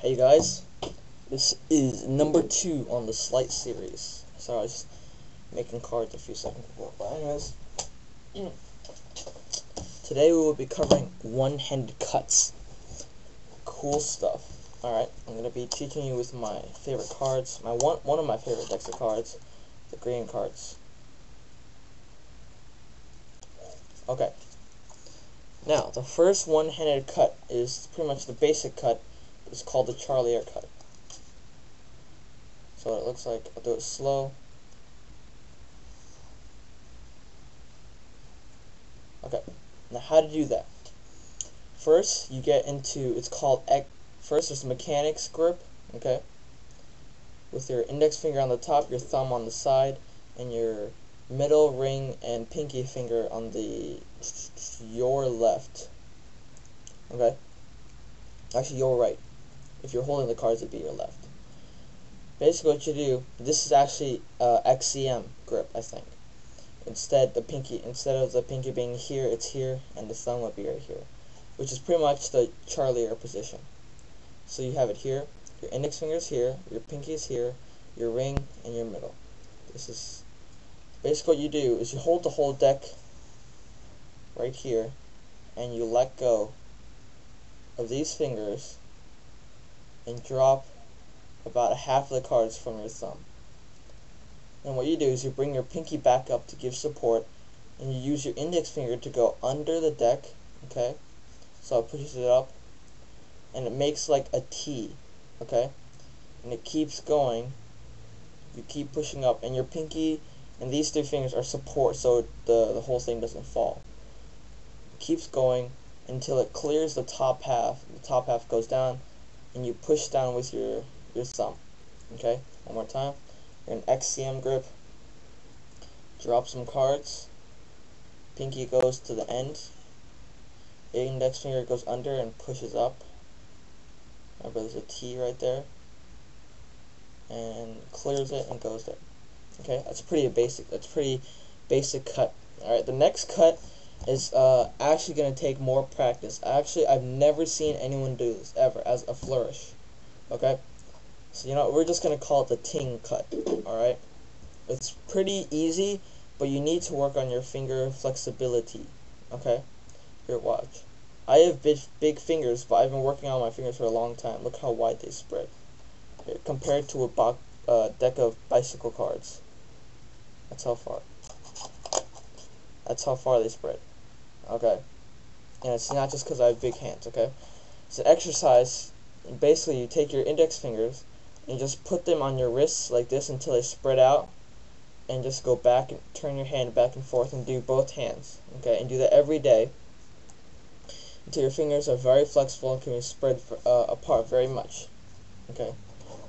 Hey guys, this is number two on the Sleight series. Sorry, I was making cards a few seconds ago. But anyways, today we will be covering one-handed cuts. Cool stuff. Alright, I'm going to be teaching you with my favorite cards. My one, one of my favorite decks of cards, the green cards. Okay. Now, the first one-handed cut is pretty much the basic cut it's called the Charlier cut. So it looks like, I'll do it slow. Okay, now how to do that? First, you get into, it's called, first there's the mechanics grip, okay? With your index finger on the top, your thumb on the side, and your middle ring and pinky finger on the, your left. Okay? Actually, your right if you're holding the cards, it'd be your left. Basically, what you do, this is actually uh, XCM grip, I think. Instead, the pinky, instead of the pinky being here, it's here, and the thumb would be right here, which is pretty much the Charlie Charlier position. So you have it here, your index finger is here, your pinky is here, your ring, and your middle. This is basically what you do is you hold the whole deck right here, and you let go of these fingers and drop about half of the cards from your thumb. And what you do is you bring your pinky back up to give support, and you use your index finger to go under the deck, okay? So it pushes it up, and it makes like a T, okay? And it keeps going. You keep pushing up, and your pinky and these three fingers are support, so the, the whole thing doesn't fall. It keeps going until it clears the top half. The top half goes down, and you push down with your, your thumb. Okay, one more time. You're an XCM grip. Drop some cards. Pinky goes to the end. Index finger goes under and pushes up. Remember there's a T right there. And clears it and goes there. Okay, that's pretty basic. That's pretty basic cut. Alright, the next cut is uh, actually going to take more practice. Actually, I've never seen anyone do this, ever, as a flourish. Okay? So, you know, we're just going to call it the ting cut. Alright? It's pretty easy, but you need to work on your finger flexibility. Okay? Here, watch. I have big, big fingers, but I've been working on my fingers for a long time. Look how wide they spread. Here, compared to a uh, deck of bicycle cards. That's how far. That's how far they spread. Okay. And it's not just because I have big hands, okay? It's an exercise. Basically, you take your index fingers and just put them on your wrists like this until they spread out. And just go back and turn your hand back and forth and do both hands. Okay? And do that every day until your fingers are very flexible and can be spread uh, apart very much. Okay?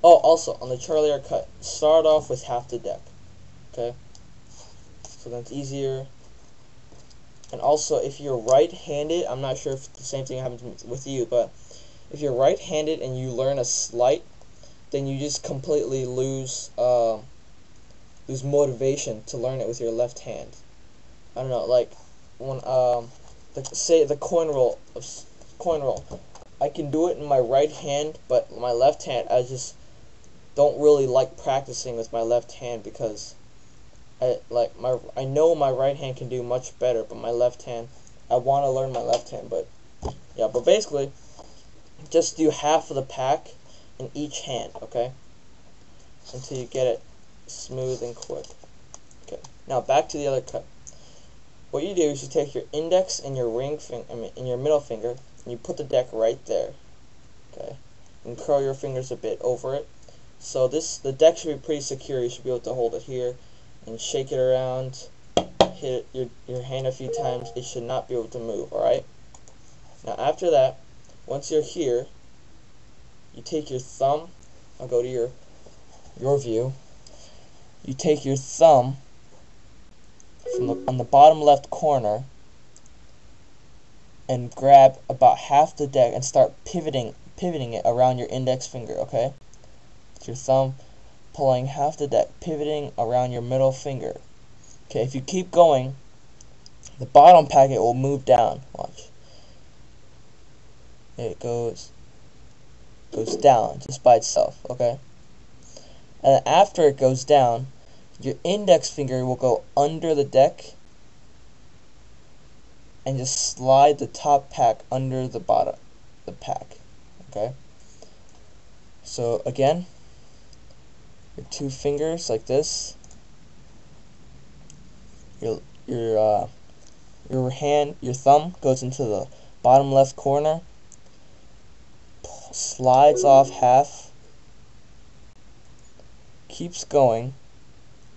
Oh, also, on the Charlier cut, start off with half the deck. Okay? So that's easier and also, if you're right-handed, I'm not sure if the same thing happens with you, but if you're right-handed and you learn a sleight, then you just completely lose uh, lose motivation to learn it with your left hand. I don't know, like when um, the, say the coin roll of coin roll, I can do it in my right hand, but my left hand I just don't really like practicing with my left hand because I like my I know my right hand can do much better, but my left hand I want to learn my left hand, but yeah, but basically just do half of the pack in each hand, okay? Until you get it smooth and quick. Okay. Now back to the other cut. What you do is you take your index and your ring finger, I mean, and your middle finger, and you put the deck right there. Okay. And curl your fingers a bit over it. So this the deck should be pretty secure. You should be able to hold it here and shake it around, hit your, your hand a few times, it should not be able to move, alright? Now after that, once you're here, you take your thumb, I'll go to your, your view, you take your thumb from the, on the bottom left corner and grab about half the deck and start pivoting pivoting it around your index finger, okay? With your thumb pulling half the deck, pivoting around your middle finger. Okay, if you keep going, the bottom packet will move down. Watch. It goes. goes down just by itself, okay? And after it goes down, your index finger will go under the deck and just slide the top pack under the bottom the pack okay so again your two fingers like this. Your your uh, your hand your thumb goes into the bottom left corner. Slides off half. Keeps going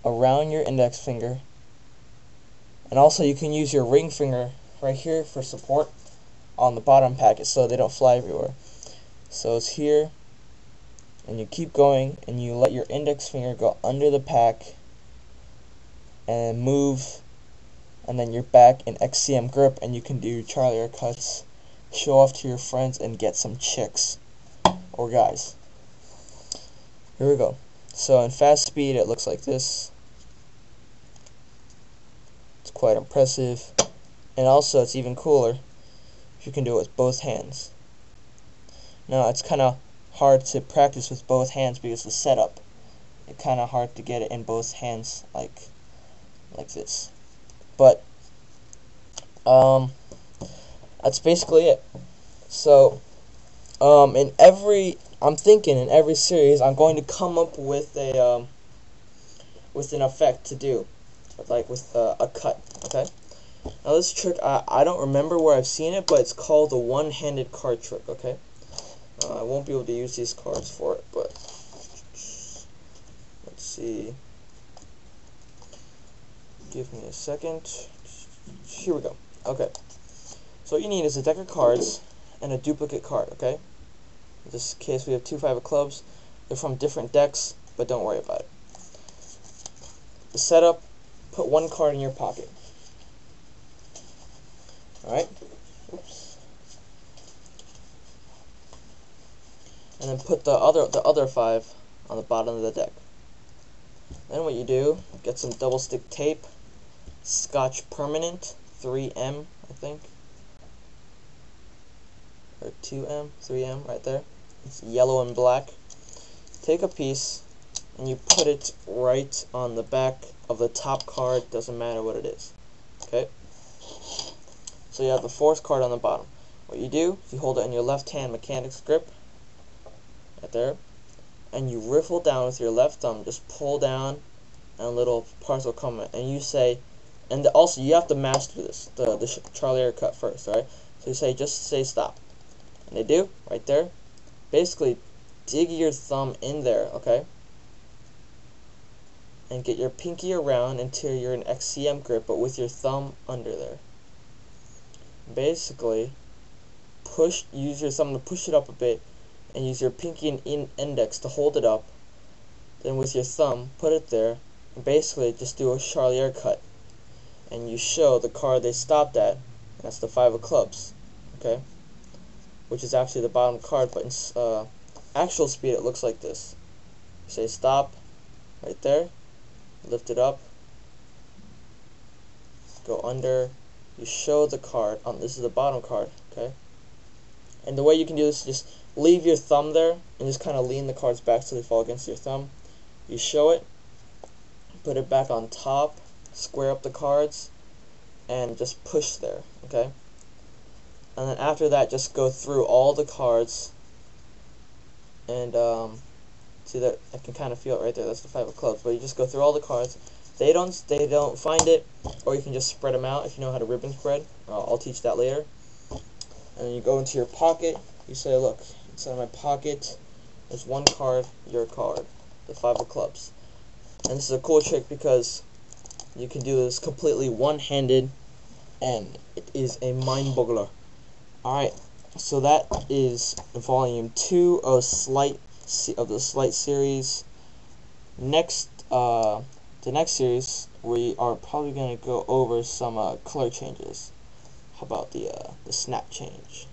around your index finger. And also you can use your ring finger right here for support on the bottom packet so they don't fly everywhere. So it's here and you keep going and you let your index finger go under the pack and move and then you're back in XCM grip and you can do Charlier cuts, show off to your friends and get some chicks or guys. Here we go. So in fast speed it looks like this. It's quite impressive. And also, it's even cooler if you can do it with both hands. Now, it's kind of hard to practice with both hands because the setup, it's kind of hard to get it in both hands like like this. But um, that's basically it. So um, in every, I'm thinking in every series, I'm going to come up with a um, with an effect to do, like with a cut. Okay. Now this trick, I, I don't remember where I've seen it, but it's called the one-handed card trick, okay? Uh, I won't be able to use these cards for it, but let's see. Give me a second. Here we go. Okay. So what you need is a deck of cards and a duplicate card, okay? In this case, we have two five of clubs. They're from different decks, but don't worry about it. The setup, put one card in your pocket. Alright? And then put the other the other five on the bottom of the deck. Then what you do, get some double stick tape, Scotch Permanent, 3M, I think. Or 2M, 3M, right there. It's yellow and black. Take a piece, and you put it right on the back of the top card, doesn't matter what it is. Okay? So you have the fourth card on the bottom. What you do you hold it in your left hand mechanics grip, right there, and you riffle down with your left thumb, just pull down, and little parts will come. And you say, and also you have to master this, the, the Charlier cut first, right? So you say, just say stop. And they do, right there. Basically, dig your thumb in there, okay? And get your pinky around until you're in XCM grip, but with your thumb under there basically push use your thumb to push it up a bit and use your pinky and in index to hold it up then with your thumb put it there and basically just do a Charlier cut and you show the card they stopped at that's the five of clubs okay? Which is actually the bottom card but in uh, actual speed it looks like this. Say stop right there lift it up go under you show the card um this is the bottom card okay and the way you can do this is just leave your thumb there and just kind of lean the cards back so they fall against your thumb you show it put it back on top square up the cards and just push there okay and then after that just go through all the cards and um, see that I can kind of feel it right there that's the five of clubs but you just go through all the cards they don't they don't find it, or you can just spread them out if you know how to ribbon spread. Uh, I'll teach that later. And you go into your pocket. You say, look, inside my pocket, there's one card, your card, the five of clubs. And this is a cool trick because you can do this completely one-handed, and it is a mind boggler. Alright, so that is volume two of sleight of the Sleight series. Next, uh, the next series, we are probably going to go over some uh, color changes. About the, uh, the snap change?